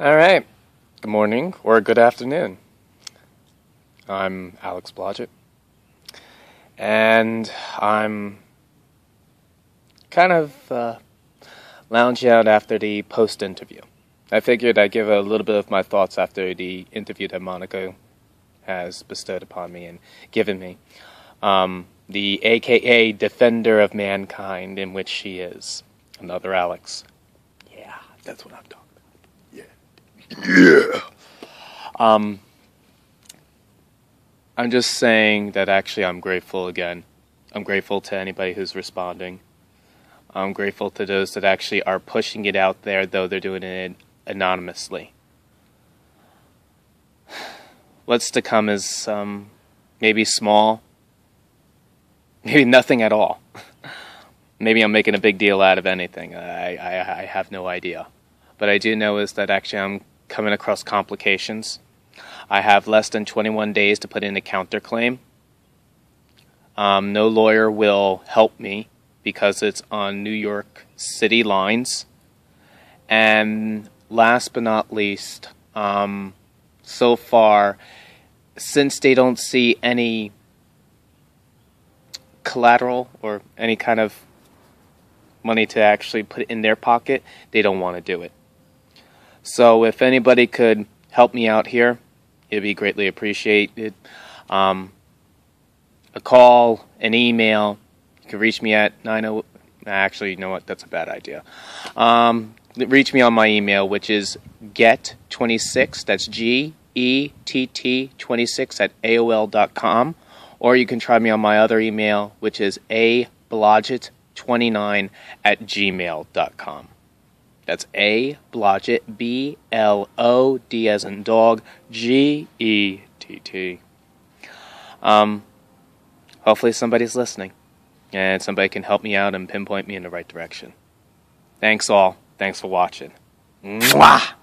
All right. Good morning or good afternoon. I'm Alex Blodgett. And I'm kind of uh, lounging out after the post interview. I figured I'd give a little bit of my thoughts after the interview that Monica has bestowed upon me and given me. Um, the AKA Defender of Mankind, in which she is. Another Alex. Yeah, that's what I'm talking about. Yeah. Um, I'm just saying that actually I'm grateful again. I'm grateful to anybody who's responding. I'm grateful to those that actually are pushing it out there, though they're doing it anonymously. What's to come is um, maybe small, maybe nothing at all. maybe I'm making a big deal out of anything. I, I, I have no idea. But I do know is that actually I'm coming across complications. I have less than 21 days to put in a counterclaim. Um, no lawyer will help me because it's on New York City lines. And last but not least, um, so far, since they don't see any collateral or any kind of money to actually put in their pocket, they don't want to do it. So if anybody could help me out here, it'd be greatly appreciated. Um, a call, an email. You can reach me at 90. Actually, you know what? That's a bad idea. Um, reach me on my email, which is gett26. That's G E T T 26 at AOL.com. Or you can try me on my other email, which is a blodgett29 at gmail.com. That's A Blodgett, B L O D as in dog, G E T T. Um, hopefully somebody's listening and somebody can help me out and pinpoint me in the right direction. Thanks all. Thanks for watching. Mwah!